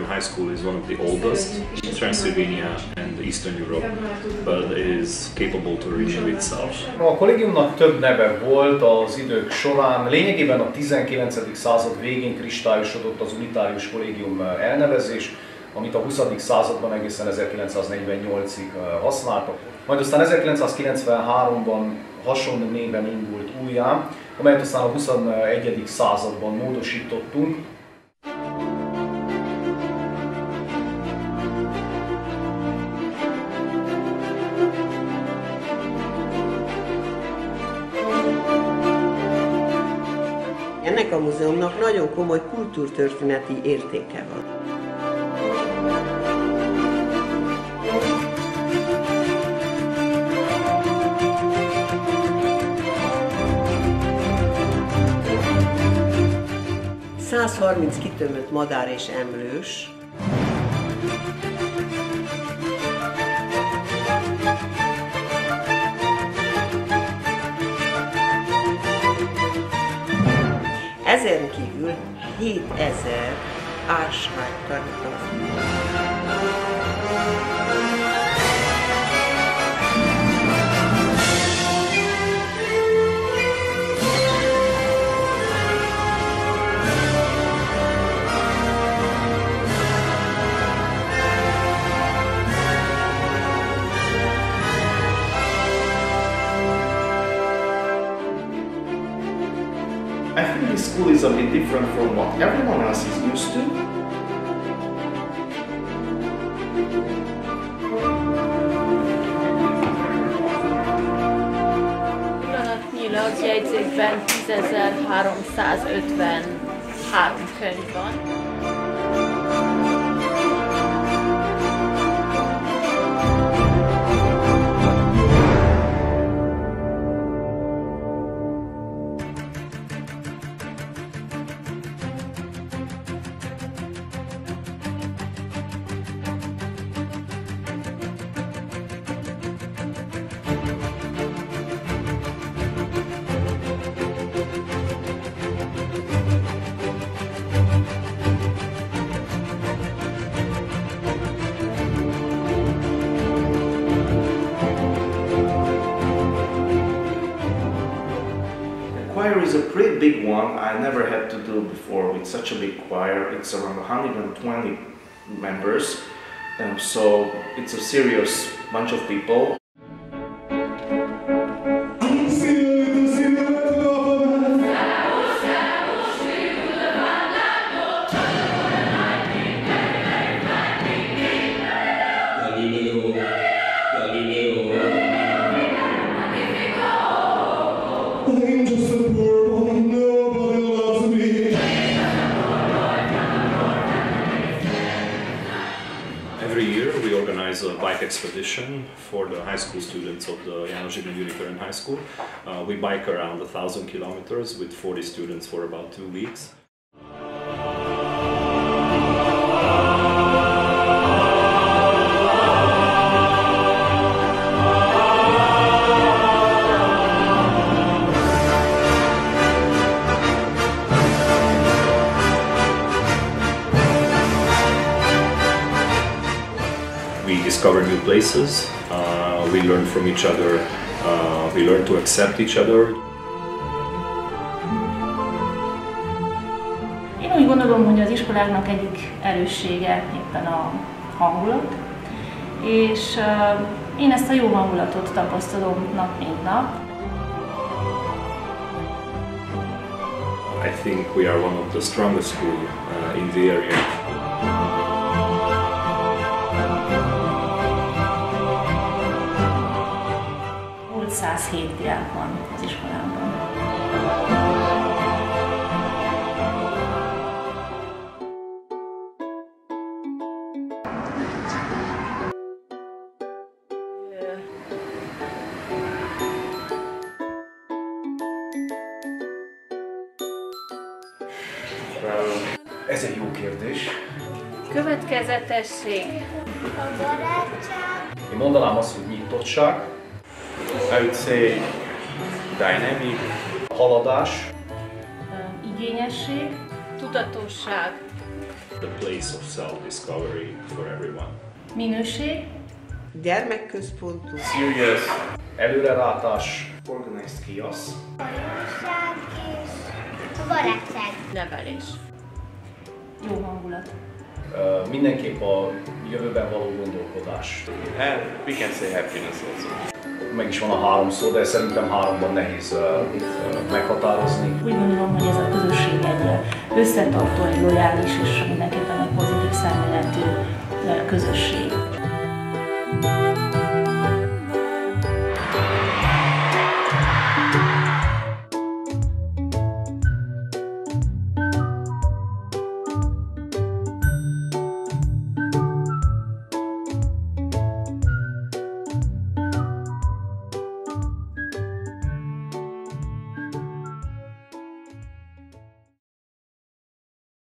Lutheran High School is one of the oldest in Transylvania and Eastern Europe, but is capable to renew itself. A kollégiumnak több neve volt az idők során. Lényegében a 19. század végén kristályosodott az unitárius kollégium elnevezés, amit a 20. században egészen 1948-ig használtak. Majd aztán 1993-ban hasonló néven indult újjá, amelyet aztán a 21. században módosítottunk. Ennek a múzeumnak nagyon komoly kultúrtörténeti értéke van. ...130 kitömött madár és emlős, Ezen kívül 7000 ásvány tartalmaz. I think this school is a bit different from what everyone else is used to. Pillanatnyilag jegyzékben 10.353 könyv van. Choir is a pretty big one. I never had to do before with such a big choir. It's around 120 members, um, so it's a serious bunch of people. Organize a bike expedition for the high school students of the János Zsigmond Lutheran High School. Uh, we bike around a thousand kilometers with 40 students for about two weeks. Discover new places, uh, we learn from each other, uh, we learn to accept each other. Én úgy gondolom, hogy az iskoláknak egyik erőssége éppen a hangulat, és uh, én ezt a jó hangulatot tapasztalom nap mint nap. I think we are one of the strongest school uh, in the area. 107 diák van az iskolában. Ez egy jó kérdés. Következetesség, Én mondanám azt, hogy nyitottság, I would say dynamic, haladás, ö, igényesség, tudatosság, the place of self-discovery for everyone. Minőség, Gyermekközpontú, Serious, Előrelátás, organized chaos, Valóság és barátság. Nevelés. jó hangulat. ö, mindenképp a jövőben való gondolkodás. And we can say happiness also. Meg is van a három szó, de szerintem háromban nehéz meghatározni. Úgy gondolom, hogy ez a közösség egy összetartó, egy lojális és mindenképpen egy pozitív szemléletű közösség.